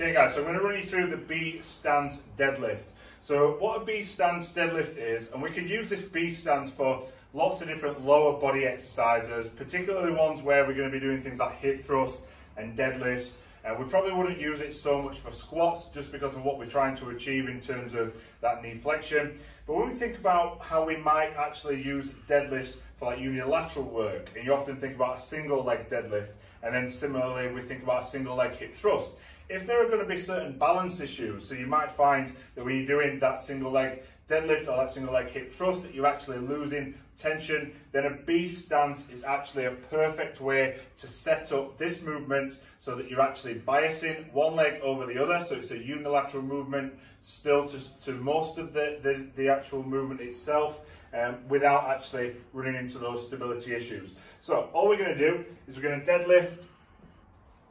Okay guys, so I'm going to run you through the B stance deadlift. So what a B stance deadlift is, and we can use this B stance for lots of different lower body exercises, particularly ones where we're going to be doing things like hip thrusts and deadlifts. Uh, we probably wouldn't use it so much for squats just because of what we're trying to achieve in terms of that knee flexion. But when we think about how we might actually use deadlifts for like unilateral work, and you often think about a single leg deadlift, and then similarly we think about a single leg hip thrust. If there are going to be certain balance issues, so you might find that when you're doing that single leg deadlift or that single leg hip thrust that you're actually losing tension, then a B stance is actually a perfect way to set up this movement so that you're actually biasing one leg over the other. So it's a unilateral movement still to, to most of the, the, the actual movement itself um, without actually running into those stability issues. So all we're going to do is we're going to deadlift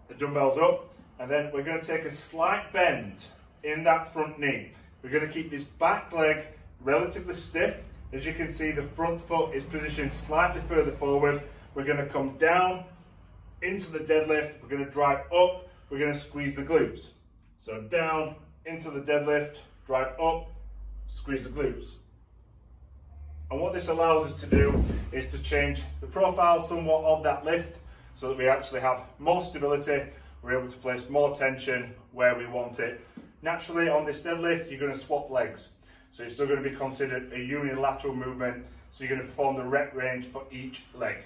the dumbbells up and then we're going to take a slight bend in that front knee. We're going to keep this back leg relatively stiff. As you can see, the front foot is positioned slightly further forward. We're going to come down into the deadlift. We're going to drive up. We're going to squeeze the glutes. So down into the deadlift, drive up, squeeze the glutes. And what this allows us to do is to change the profile somewhat of that lift so that we actually have more stability we're able to place more tension where we want it. Naturally, on this deadlift, you're to swap legs. So it's still to be considered a unilateral movement. So you're to perform the rep range for each leg.